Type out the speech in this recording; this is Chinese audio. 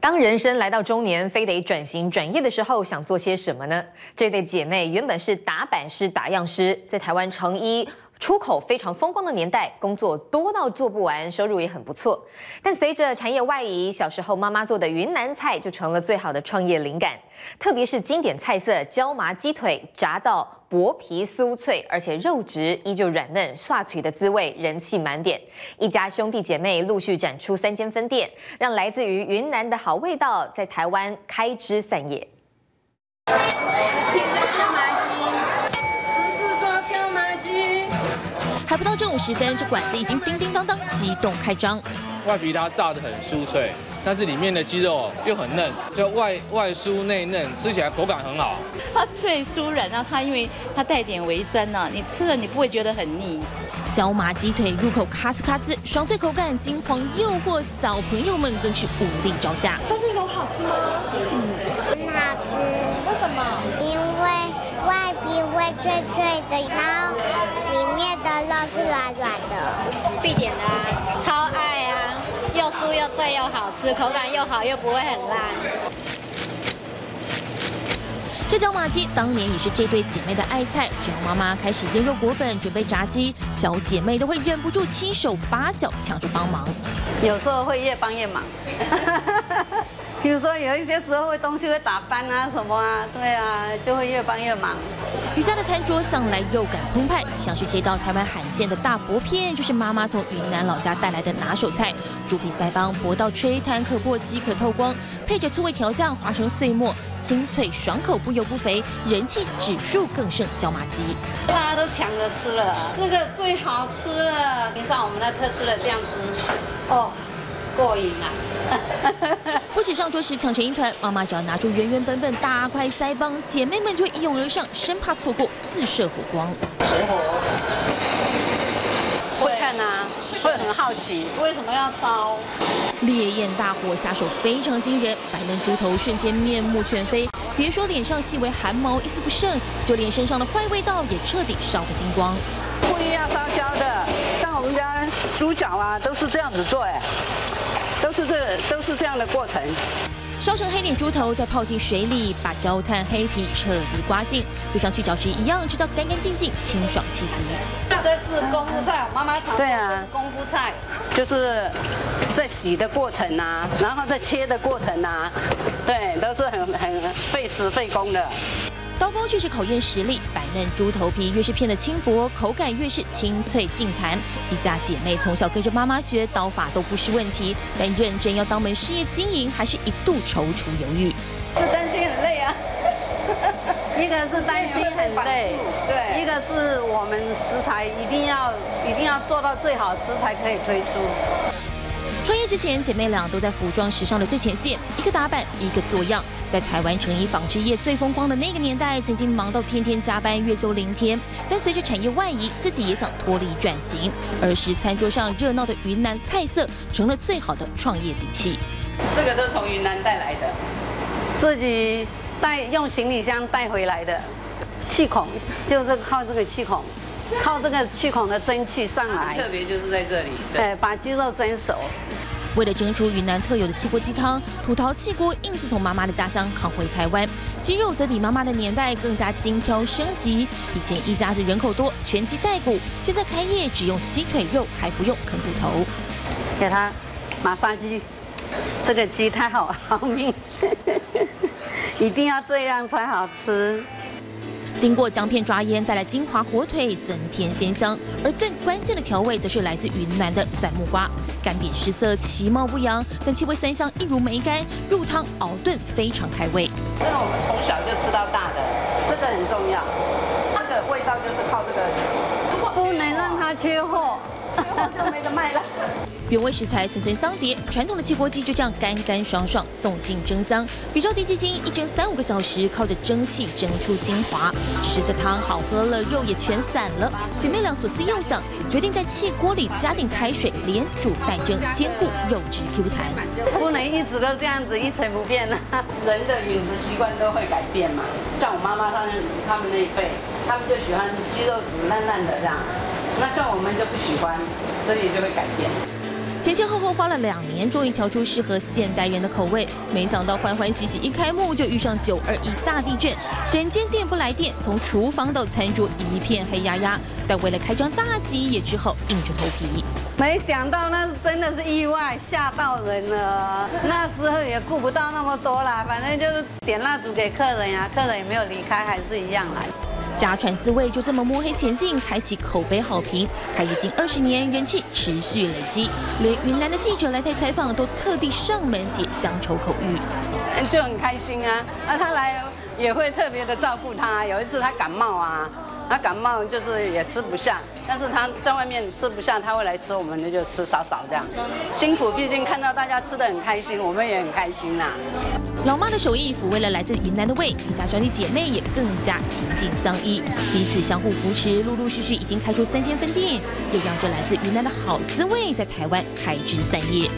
当人生来到中年，非得转型转业的时候，想做些什么呢？这对姐妹原本是打板师、打样师，在台湾成衣出口非常风光的年代，工作多到做不完，收入也很不错。但随着产业外移，小时候妈妈做的云南菜就成了最好的创业灵感，特别是经典菜色椒麻鸡腿，炸到。薄皮酥脆，而且肉质依旧软嫩，刷脆的滋味，人气满点。一家兄弟姐妹陆续展出三间分店，让来自于云南的好味道在台湾开枝散叶。还不到正午时分，这馆子已经叮叮当当，激动开张。外皮它炸得很酥脆。但是里面的鸡肉又很嫩，就外外酥内嫩，吃起来口感很好。它脆酥软，然后它因为它带点微酸呢，你吃了你不会觉得很腻。椒麻鸡腿入口咔哧咔哧，爽脆口感，金黄诱惑小朋友们更是无力招架。真的有好吃吗？嗯，很好吃。为什么？因为外皮会脆脆的，然后里面的肉是软软的。必点的啊，超爱啊。又酥又脆又好吃，口感又好又不会很烂。这椒麻鸡当年也是这对姐妹的爱菜，只要妈妈开始腌肉裹粉准备炸鸡，小姐妹都会忍不住七手八脚抢着帮忙。有时候会越帮越忙。比如说有一些时候会东西会打翻啊什么啊，对啊，就会越帮越忙。余家的餐桌向来肉感澎湃，像是这道台湾罕见的大薄片，就是妈妈从云南老家带来的拿手菜。猪皮腮帮薄到吹弹可破，即可透光，配着醋味调酱，划成碎末，清脆爽口，不油不肥，人气指数更胜椒麻鸡。大家都抢着吃了，这个最好吃了，淋上我们的特制的酱汁，哦。过瘾啊！不止上桌时抢成一团，妈妈只要拿出原原本本大块腮帮，姐妹们就会一拥而上，生怕错过四射火光。会看啊，会很好奇为什么要烧？烈焰大火下手非常惊人，白嫩猪头瞬间面目全非，别说脸上细微汗毛一丝不剩，就连身上的坏味道也彻底烧个精光。故意要烧焦的，像我们家猪脚啊，都是这样子做哎。都是这，都是这样的过程。烧成黑脸猪头，再泡进水里，把焦炭黑皮彻底刮净，就像去角质一样，直到干干净净、清爽气息。这是功夫菜，我妈妈常说这是功夫菜，就是在洗的过程啊，然后在切的过程啊，对，都是很很费时费工的。刀工却是考验实力，白嫩猪头皮越是片的轻薄，口感越是清脆劲弹。一家姐妹从小跟着妈妈学刀法都不是问题，但认真要当门事业经营，还是一度踌躇犹豫。就担心很累啊，一个是担心很累，对，一个是我们食材一定要一定要做到最好，吃才可以推出。创业之前，姐妹俩都在服装时尚的最前线，一个打板，一个做样。在台湾成衣纺织业最风光的那个年代，曾经忙到天天加班，月休零天。但随着产业外移，自己也想脱离转型。儿时餐桌上热闹的云南菜色，成了最好的创业底气。这个都从云南带来的，自己带用行李箱带回来的，气孔就是靠这个气孔。靠这个气孔的蒸汽上来，特别就是在这里，对，把鸡肉蒸熟。为了蒸出云南特有的气锅鸡汤，土陶气锅硬是从妈妈的家乡扛回台湾。鸡肉则比妈妈的年代更加精挑升级。以前一家子人口多，全鸡带骨，现在开业只用鸡腿肉，还不用啃骨头。给它马杀鸡，这个鸡太好好命，一定要这样才好吃。经过姜片抓腌，再来金华火腿增添鲜香，而最关键的调味则是来自云南的酸木瓜，干煸失色，其貌不扬，但气味酸香一如梅干，入汤熬炖非常开胃。这是我们从小就吃到大的，这个很重要，它的味道就是靠这个，不能让它缺货。就没得卖了。原味食材层层相叠，传统的汽锅鸡就这样干干爽爽送进蒸箱。比照低鸡精，一蒸三五个小时，靠着蒸汽蒸出精华。只是这汤好喝了，肉也全散了。姐妹俩左思右想，决定在汽锅里加点开水，连煮带蒸，兼顾肉质 Q 弹。不能一直都这样子一成不变了。人的饮食习惯都会改变嘛。像我妈妈他们他们那一辈，他们就喜欢鸡肉煮烂烂的这样。那像我们就不喜欢，所以就会改变。前前后后花了两年，终于调出适合现代人的口味。没想到欢欢喜喜一开幕就遇上九二一大地震，整间店不来电，从厨房到餐桌一片黑压压。但为了开张大吉，也只好硬着头皮。没想到那是真的是意外，吓到人了。那时候也顾不到那么多啦，反正就是点蜡烛给客人呀，客人也没有离开，还是一样来。家传滋味就这么摸黑前进，开启口碑好评。开业近二十年，人气持续累积，连云南的记者来台采访都特地上门解乡愁口欲，就很开心啊。那他来也会特别的照顾他。有一次他感冒啊。他感冒就是也吃不下，但是他在外面吃不下，他会来吃，我们就吃少少这样。辛苦，毕竟看到大家吃的很开心，我们也很开心呐。老妈的手艺抚慰了来自云南的胃，一家兄弟姐妹也更加亲近相依，彼此相互扶持，陆陆续续已经开出三间分店，又让这来自云南的好滋味在台湾开枝散叶。